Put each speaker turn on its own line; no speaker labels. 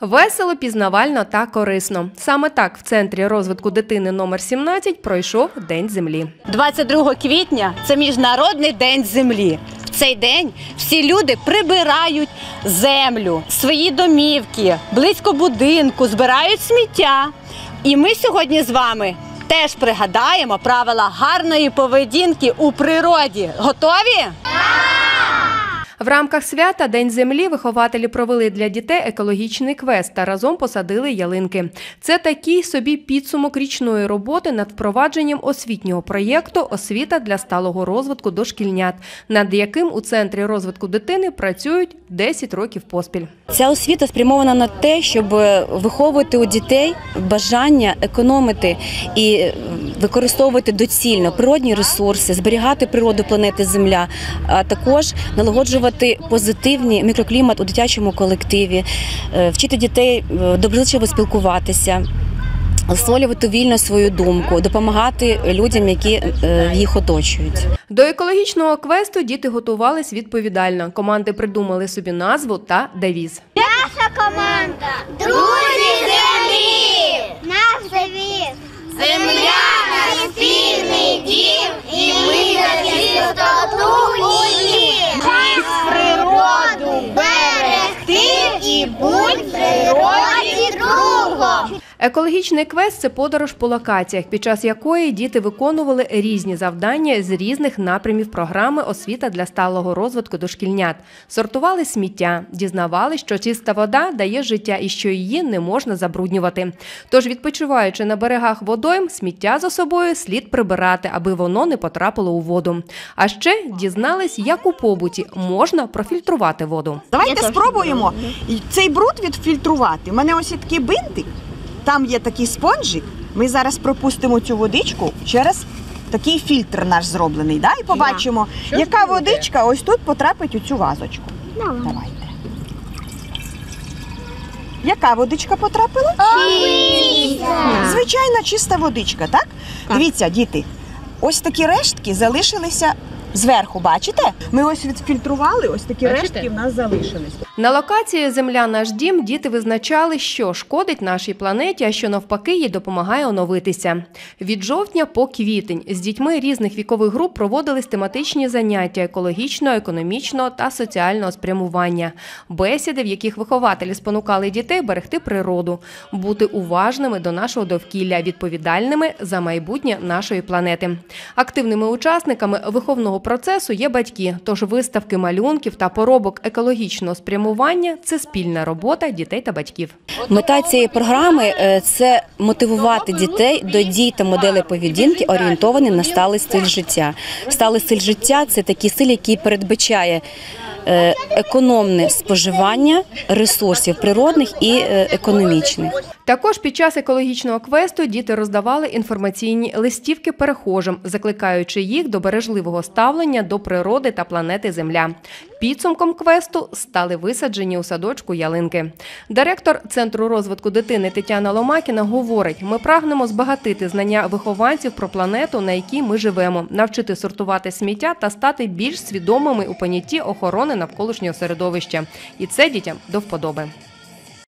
Весело, пізнавально та корисно. Саме так в центрі розвитку дитини номер 17 пройшов День землі.
22 квітня це міжнародний день землі. В цей день всі люди прибирають землю, свої домівки, близько будинку, збирають сміття. І ми сьогодні з вами теж пригадаємо правила гарної поведінки у природі. Готові?
В рамках свята День землі вихователі провели для дітей екологічний квест та разом посадили ялинки. Це такий собі підсумок річної роботи над впровадженням освітнього проєкту Освіта для сталого розвитку дошкільнят, над яким у центрі розвитку дитини працюють 10 років поспіль.
Ця освіта спрямована на те, щоб виховувати у дітей бажання економити і використовувати доцільно природні ресурси, зберігати природу планети Земля, а також налагоджувати позитивний мікроклімат у дитячому колективі, е, вчити дітей е, доброзичливо спілкуватися. Створювати вільно свою думку, допомагати людям, які е, їх оточують.
До екологічного квесту діти готувались відповідально. Команди придумали собі назву та девіз.
Наша команда
Екологічний квест це подорож по локаціях, під час якої діти виконували різні завдання з різних напрямів програми Освіта для сталого розвитку дошкільнят. Сортували сміття, дізнавали, що чиста вода дає життя і що її не можна забруднювати. Тож, відпочиваючи на берегах водойм, сміття за собою слід прибирати, аби воно не потрапило у воду. А ще дізнались, як у побуті можна профільтрувати воду.
Давайте спробуємо цей бруд відфільтрувати. У мене ось є такий бинтик, там є такий спонжик. Ми зараз пропустимо цю водичку через такий фільтр наш зроблений. Да? І побачимо, яка водичка ось тут потрапить у цю вазочку. Давайте. Яка водичка потрапила? Звичайна чиста водичка, так? Дивіться, діти, ось такі рештки залишилися зверху, бачите? Ми ось відфільтрували, ось такі рештки в нас залишились.
На локації Земля наш дім діти визначали, що шкодить нашій планеті, а що навпаки їй допомагає оновитися. Від жовтня по квітень з дітьми різних вікових груп проводились тематичні заняття екологічного, економічного та соціального спрямування, бесіди, в яких вихователі спонукали дітей берегти природу, бути уважними до нашого довкілля, відповідальними за майбутнє нашої планети. Активними учасниками виховного процесу є батьки, тож виставки малюнків та поробок екологічного спрямування це спільна робота дітей та батьків.
Мета цієї програми е, це мотивувати дітей до дій та моделей поведінки, орієнтовані на сталий стиль життя. Сталий стиль життя це такий стиль, який передбачає. е, Економне споживання ресурсів природних і е, економічних.
Також під час екологічного квесту діти роздавали інформаційні листівки перехожим, закликаючи їх до бережливого ставлення до природи та планети Земля. Підсумком квесту стали висаджені у садочку ялинки. Директор Центру розвитку дитини Тетяна Ломакіна говорить: ми прагнемо збагатити знання вихованців про планету, на якій ми живемо, навчити сортувати сміття та стати більш свідомими у понятті охорони навколишнього середовища. І це дітям до вподоби.